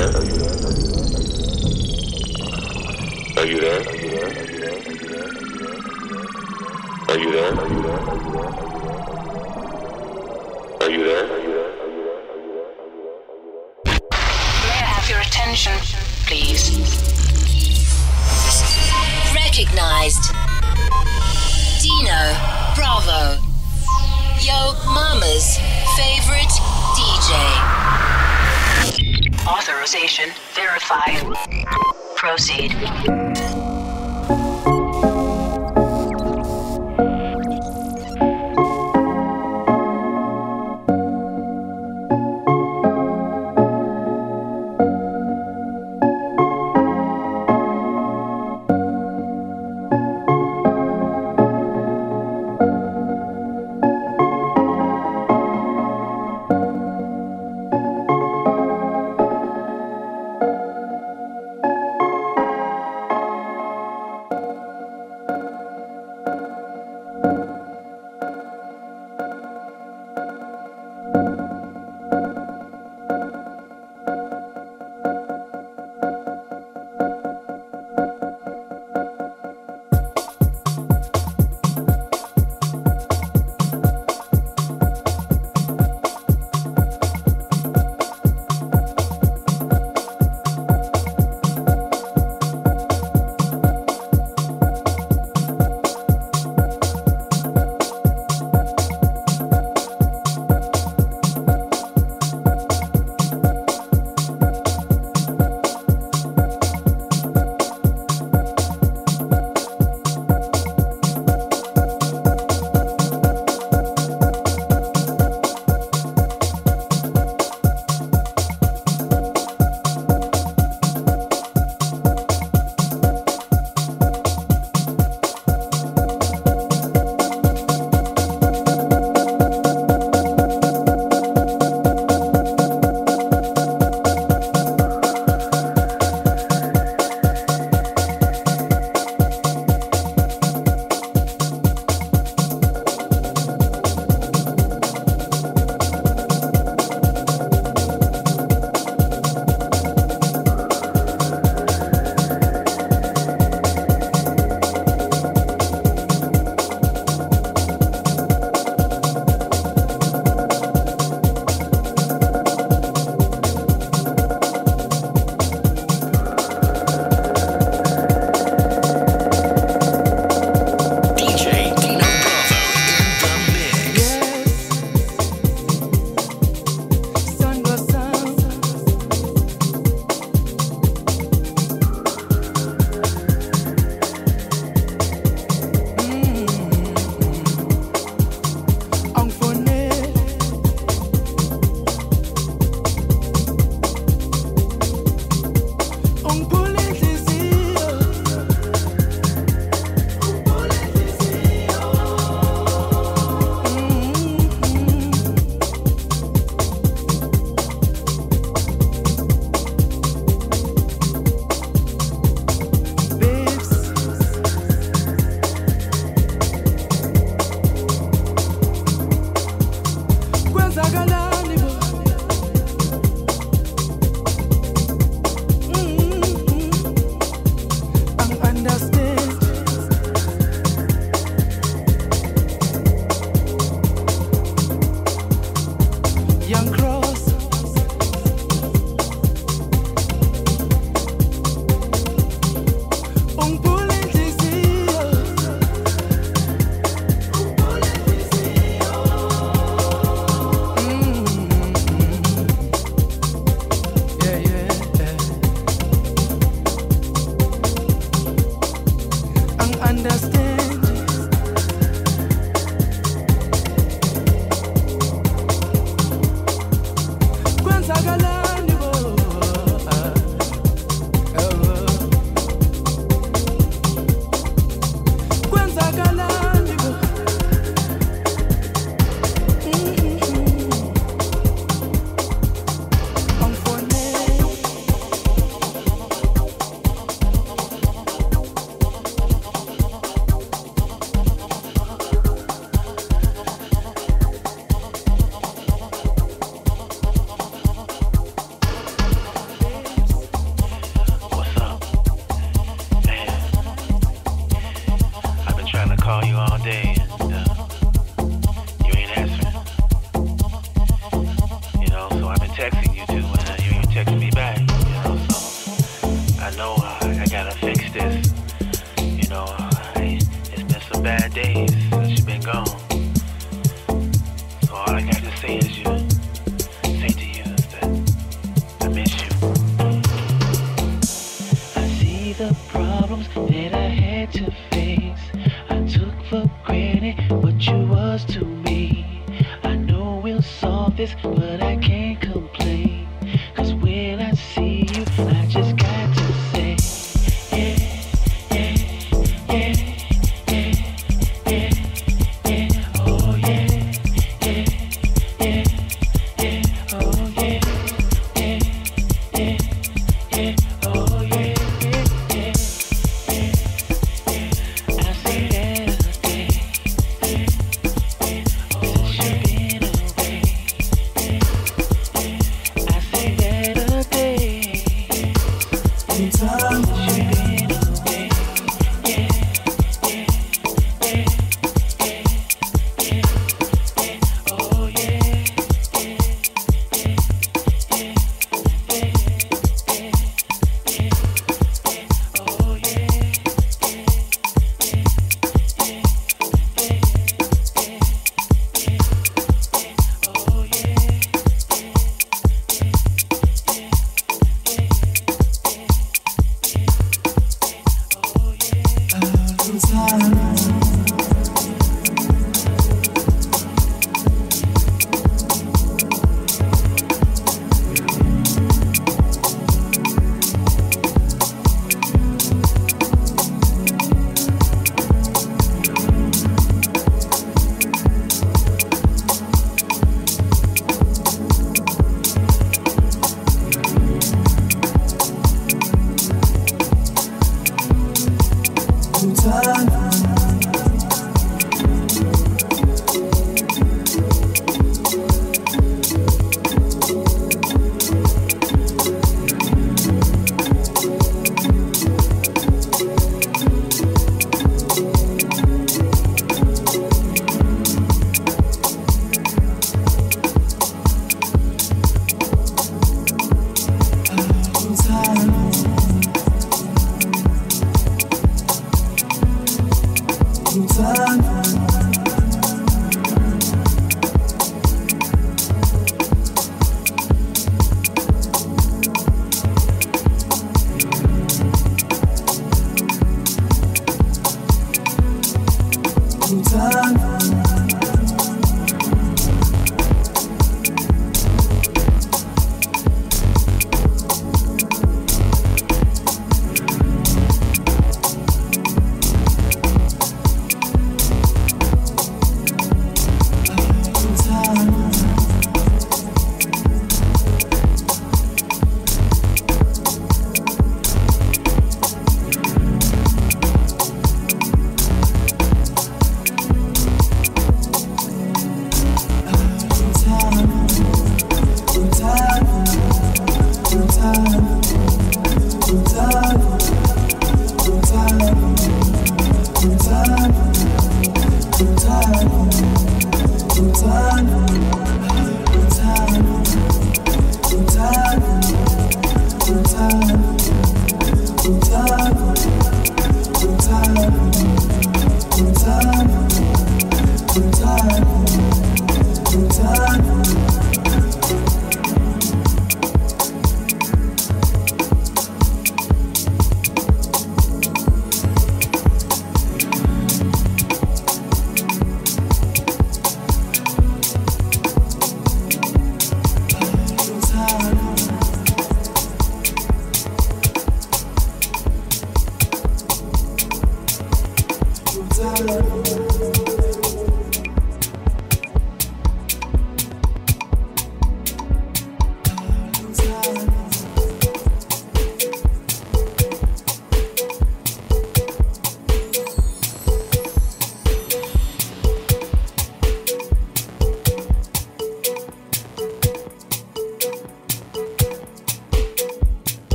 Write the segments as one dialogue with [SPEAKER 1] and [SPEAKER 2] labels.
[SPEAKER 1] there? Are you there? Are you there? Are you there? Are you there?
[SPEAKER 2] May I have your attention, please?
[SPEAKER 3] Recognized. Dino Bravo. Yo Mama's favorite DJ.
[SPEAKER 2] Authorization verified. Proceed.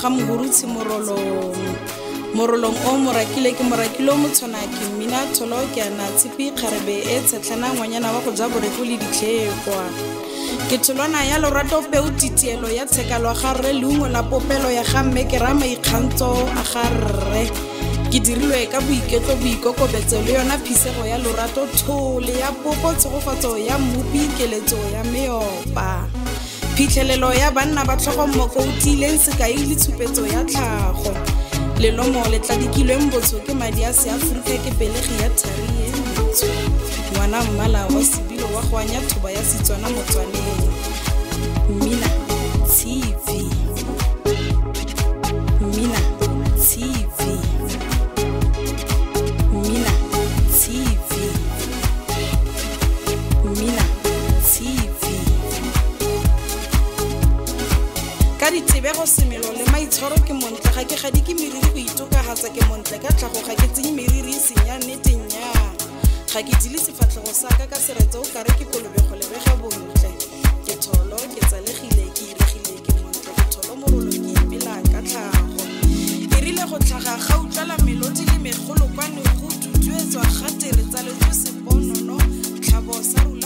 [SPEAKER 4] Ga mogurutshi morolong. Morolong o morakile ke morakile o motshwana ke mmina tholo ke ana tshepi kgarebe e tshetlhana ngwanyana wa go ja boreko le ditlhekwa. Ke tholwana ya lorato peu titielo ya tshekalo ga rre leungo la popelo ya ga mme ke raya maikgantso a ga rre ke dirilwe ka boiketlo boikokobetso le yona phisego ya lorato thole ya popo tshegofatso ya mmupi keletso ya meopa phitlhelelo ya banna ba tlhogommoko o tiileng sekai le tshupetso ya tlhago. Lelomo le tladikilweng botsho ke madi a seaforika ke pelegi ya thari e ntsho. Ngwana mmala wa sebilo wa go anya thoba ya setswana motswaneng mmina tv ka ditebego semelo le maitshwaro ke montle. Ga ke gadi ke meriri go itokagatsa ke montle. Ka tlhago ga ke tsenye meriri e senya nneteng ga ke dile sefatlhego sa ka ka seretse o kare ke kolobego lebega bontle. Ke tholo ke tsalegile ke iregile ke montle. Ke tholo morolo ke ka tlhago. E rile go tlhaga ga utlwala melodi le go tsa letso tlhabo sa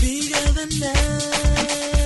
[SPEAKER 5] bigger than us.